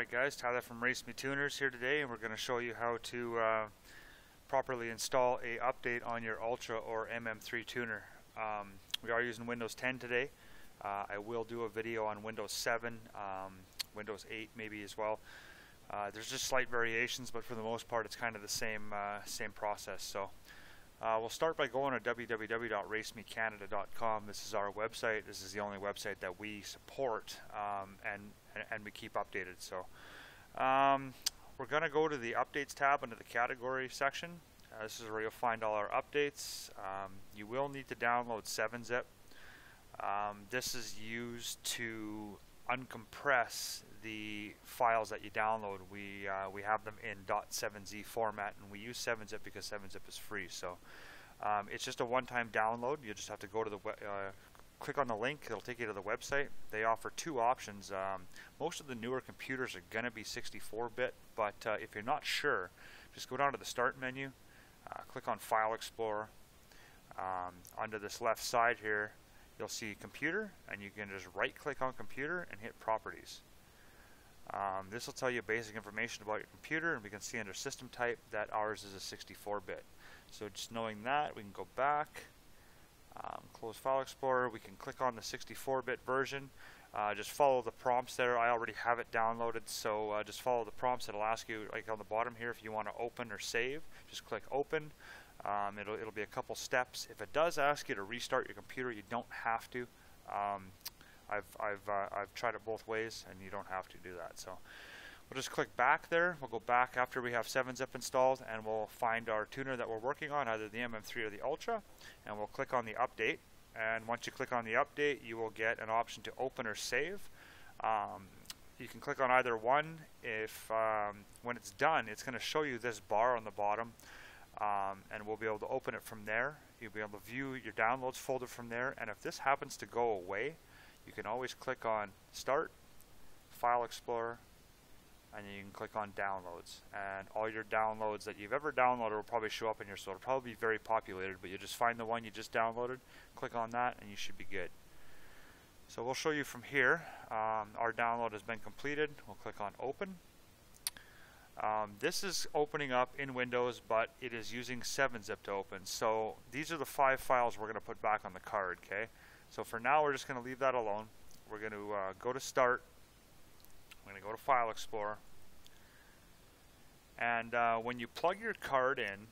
Alright guys, Tyler from Race Me Tuners here today and we're going to show you how to uh, properly install a update on your Ultra or MM3 tuner. Um, we are using Windows 10 today. Uh, I will do a video on Windows 7, um, Windows 8 maybe as well. Uh, there's just slight variations but for the most part it's kind of the same, uh, same process. So uh, we'll start by going to www.racemecanada.com. This is our website. This is the only website that we support um, and, and, we keep updated. So um, we're going to go to the updates tab under the category section. Uh, this is where you'll find all our updates. Um, you will need to download 7-zip. Um, this is used to uncompress the files that you download. We uh, we have them in .7z format, and we use 7zip because 7zip is free. So um, it's just a one-time download. You just have to go to the uh, click on the link. It'll take you to the website. They offer two options. Um, most of the newer computers are going to be 64-bit, but uh, if you're not sure, just go down to the Start menu, uh, click on File Explorer. Um, under this left side here, you'll see computer and you can just right click on computer and hit properties. Um, this will tell you basic information about your computer and we can see under system type that ours is a 64-bit. So just knowing that we can go back, um, close File Explorer, we can click on the 64-bit version. Uh, just follow the prompts there. I already have it downloaded, so uh, just follow the prompts. It'll ask you, like on the bottom here, if you want to open or save. Just click open. Um, it'll, it'll be a couple steps. If it does ask you to restart your computer, you don't have to. Um, I've, I've, uh, I've tried it both ways, and you don't have to do that. So we'll just click back there. We'll go back after we have 7-zip installed, and we'll find our tuner that we're working on, either the MM3 or the Ultra, and we'll click on the update. And once you click on the update, you will get an option to open or save. Um, you can click on either one. If um, when it's done, it's going to show you this bar on the bottom um, and we'll be able to open it from there. You'll be able to view your downloads folder from there and if this happens to go away you can always click on Start, File Explorer, and you can click on Downloads and all your downloads that you've ever downloaded will probably show up in your store. It'll probably be very populated but you just find the one you just downloaded, click on that and you should be good. So we'll show you from here. Um, our download has been completed. We'll click on Open um, this is opening up in Windows, but it is using 7-zip to open. So these are the five files we're going to put back on the card. Okay. So for now, we're just going to leave that alone. We're going to uh, go to Start. I'm going to go to File Explorer. And uh, when you plug your card in,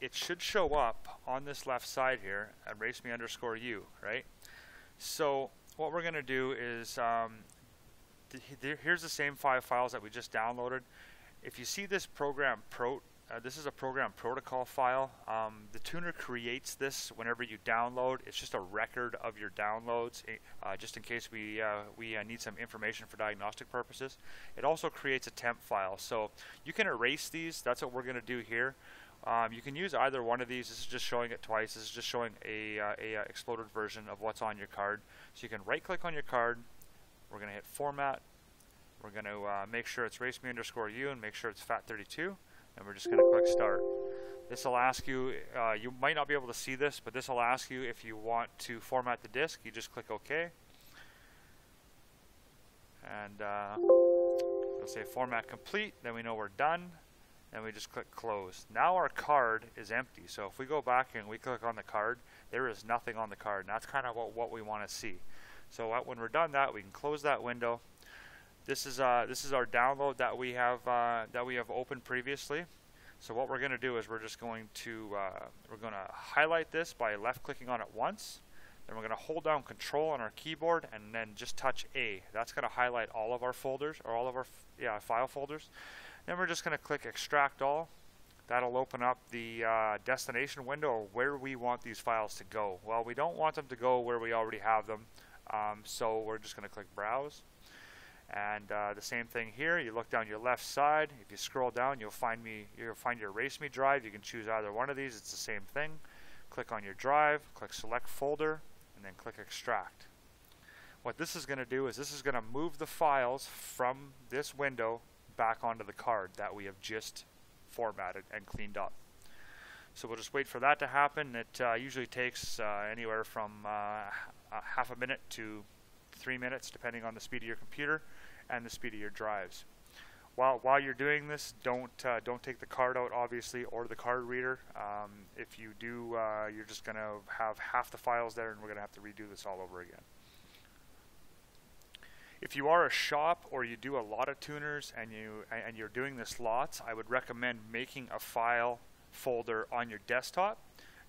it should show up on this left side here at race me underscore u, right? So what we're going to do is um, th here's the same five files that we just downloaded if you see this program pro, uh, this is a program protocol file. Um, the tuner creates this whenever you download. It's just a record of your downloads, eh, uh, just in case we uh, we uh, need some information for diagnostic purposes. It also creates a temp file, so you can erase these. That's what we're going to do here. Um, you can use either one of these. This is just showing it twice. This is just showing a, uh, a, uh, exploded version of what's on your card. So you can right-click on your card. We're going to hit Format, we're going to uh, make sure it's raceme underscore u and make sure it's FAT32 and we're just going to click start. This will ask you, uh, you might not be able to see this, but this will ask you if you want to format the disk. You just click OK. And uh, it'll say format complete. Then we know we're done. Then we just click close. Now our card is empty. So if we go back and we click on the card, there is nothing on the card. And that's kind of what, what we want to see. So when we're done that, we can close that window this is uh, this is our download that we have uh, that we have opened previously. So what we're going to do is we're just going to uh, we're going to highlight this by left clicking on it once. Then we're going to hold down Control on our keyboard and then just touch A. That's going to highlight all of our folders or all of our yeah file folders. Then we're just going to click Extract All. That'll open up the uh, destination window where we want these files to go. Well, we don't want them to go where we already have them, um, so we're just going to click Browse. And uh, the same thing here. You look down your left side. If you scroll down, you'll find me. You'll find your Race Me drive. You can choose either one of these. It's the same thing. Click on your drive. Click Select Folder, and then click Extract. What this is going to do is this is going to move the files from this window back onto the card that we have just formatted and cleaned up. So we'll just wait for that to happen. It uh, usually takes uh, anywhere from uh, half a minute to three minutes, depending on the speed of your computer and the speed of your drives. While while you're doing this, don't uh, don't take the card out, obviously, or the card reader. Um, if you do, uh, you're just going to have half the files there, and we're going to have to redo this all over again. If you are a shop or you do a lot of tuners and you and you're doing this lots, I would recommend making a file folder on your desktop,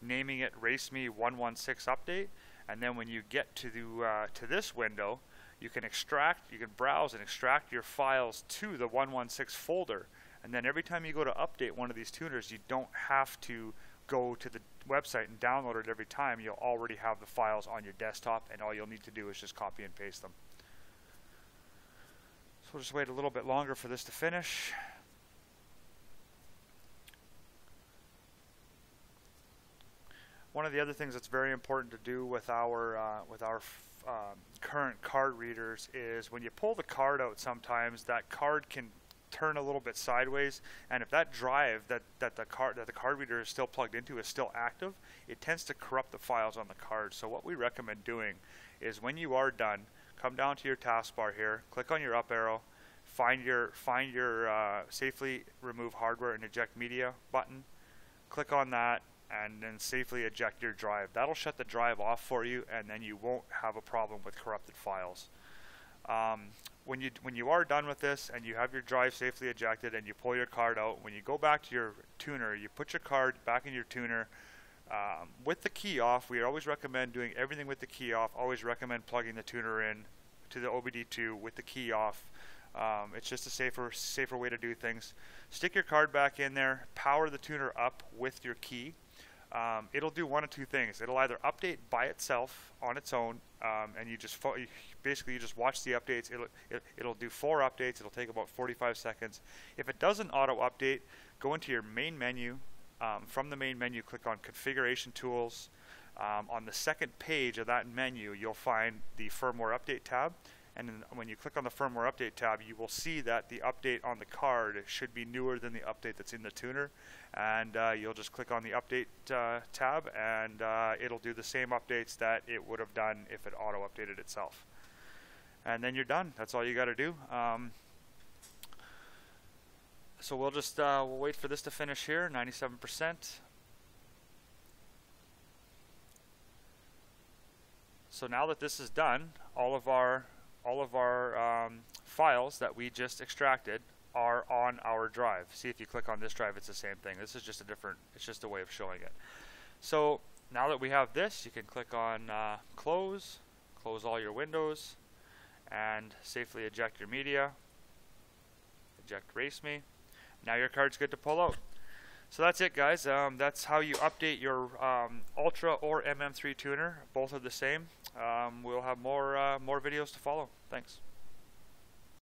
naming it RaceMe 116 update, and then when you get to the, uh, to this window, you can extract, you can browse and extract your files to the 116 folder. And then every time you go to update one of these tuners, you don't have to go to the website and download it every time. You'll already have the files on your desktop, and all you'll need to do is just copy and paste them. So we'll just wait a little bit longer for this to finish. One of the other things that's very important to do with our uh, with our um, current card readers is when you pull the card out sometimes that card can turn a little bit sideways and if that drive that, that the card that the card reader is still plugged into is still active it tends to corrupt the files on the card. So what we recommend doing is when you are done come down to your taskbar here click on your up arrow find your find your uh, safely remove hardware and eject media button click on that and then safely eject your drive. That'll shut the drive off for you and then you won't have a problem with corrupted files. Um, when you when you are done with this and you have your drive safely ejected and you pull your card out, when you go back to your tuner, you put your card back in your tuner um, with the key off. We always recommend doing everything with the key off. Always recommend plugging the tuner in to the OBD2 with the key off. Um, it's just a safer safer way to do things. Stick your card back in there, power the tuner up with your key um, it'll do one of two things. It'll either update by itself on its own, um, and you just basically you just watch the updates. It'll it, will do four updates. It'll take about 45 seconds. If it doesn't auto update, go into your main menu. Um, from the main menu, click on Configuration Tools. Um, on the second page of that menu, you'll find the Firmware Update tab. And then when you click on the firmware update tab, you will see that the update on the card should be newer than the update that's in the tuner. And uh, you'll just click on the update uh, tab and uh, it'll do the same updates that it would have done if it auto updated itself. And then you're done. That's all you got to do. Um, so we'll just uh, we'll wait for this to finish here 97% so now that this is done all of our all of our um, files that we just extracted are on our drive. See if you click on this drive, it's the same thing. This is just a different, it's just a way of showing it. So now that we have this, you can click on uh, close, close all your windows, and safely eject your media. Eject RaceMe. Now your card's good to pull out. So that's it guys, um, that's how you update your um, Ultra or MM3 tuner, both are the same. Um, we'll have more, uh, more videos to follow. Thanks.